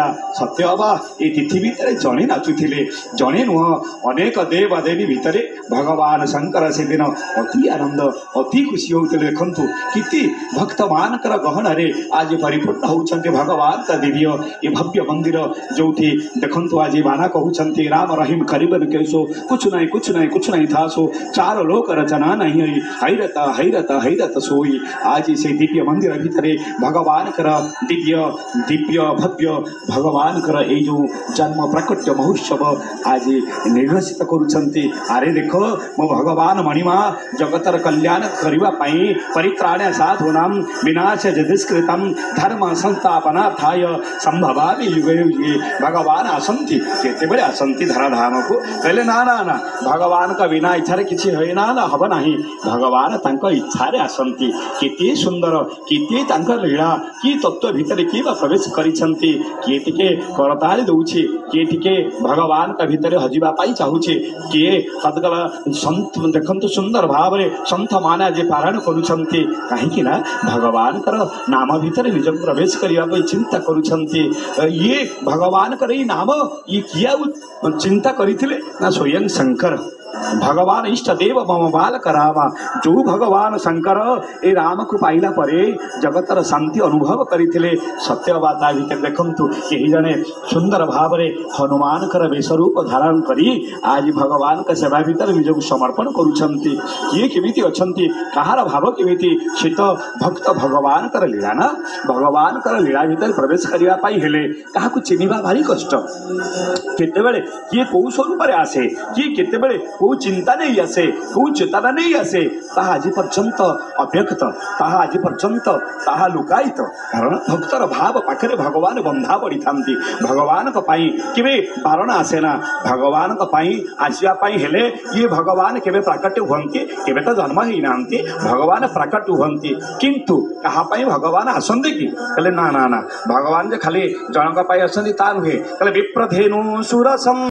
ना सत्य अबा ये तिथि भितर जड़े नाचुले जड़े नुह अनेक देवदेवी भितर भगवान शंकर से दिन अति आनंद अति खुशी हो देखु कि भक्त मान गहन आज परिपूर्ण होती भगवान का दिव्य ये भव्य मंदिर जो देखु आज माना कहते राम रहीम करीब कैसो कुछ ना कुछ ना कुछ ना था सो चार लोक रचना नहीं हई हईरत हईरत हईरत सोई आज से दिव्य मंदिर भितर भगवान दिव्य दिव्य भव्य भगवान जो जन्म प्रकट महोत्सव आज निर्वसित करे देख मो भगवान मणिमा जगतर कल्याण करने परित्राण साधुनाम विनाश जतिष्कृतम धर्म संतापनाथाय संभवा भगवान आसती केत आसती धराधाम को कहले ना ना ना भगवान का बिना इच्छार किसी है ना ना हम ना भगवान इच्छा आसती केत सुंदर केत लीला कि तत्व भितर किए प्रवेश करती किए टिके करताल दौचे किए टिके भगवान का भितर हजापी चाहू किए सदगल सत देखु सुंदर भाव में सन्थ मान आज पारण करना भगवान नाम भितर निज प्रवेश तो चिंता कर ये भगवान नाम ये किया चिंता करें स्वयं शंकर भगवान इष्ट देव मम बाल करावा जो भगवान शंकर ए राम को पाइला परे जगतर शांति अनुभव करते सत्यवाता भीतर देखु यही जने सुंदर भाव में हनुमान कर रूप धारण कर आज भगवान का सेवा भीतर को समर्पण करे केमी अच्छा कहार भाव केमी सीत भक्त भगवान लीला ना भगवान लीला भीतर प्रवेश करने हेले क्या चिन्हवा भारी कष्ट के किए कौ स्वरूप आसे किए केत होऊ चिंता नाही असे होऊ चेताना नाही असे तहा आजीपर्यंत अव्यक्त तहा आजीपर्यंत तहा लुकायत कारण भक्तर भाव पाखरे भगवान बंधा पडिଥାନ୍ତି ଭଗବାନଙ୍କ ପାଇଁ କେବେ ବାରଣ ଆସେନା ଭଗବାନଙ୍କ ପାଇଁ ଆସିବା ପାଇଁ ହେଲେ ଇଏ ଭଗବାନ କେବେ ପ୍ରାକଟ୍ୟ ହୁଅନ୍ତି କେବେ ତ ଜନ୍ମ ହେଇନାହାନ୍ତି ଭଗବାନ ପ୍ରାକଟ୍ୟ ହୁଅନ୍ତି କିନ୍ତୁ କାହା ପାଇଁ ଭଗବାନ ଆସନ୍ତି କି କହିଲେ ନା ନା ନା ଭଗବାନ ଯେ ଖାଲି ଜଣଙ୍କ ପାଇଁ ଆସନ୍ତି ତା ନୁହେଁ କହିଲେ ବିପ୍ରଧେନୁ ସୁରସଂ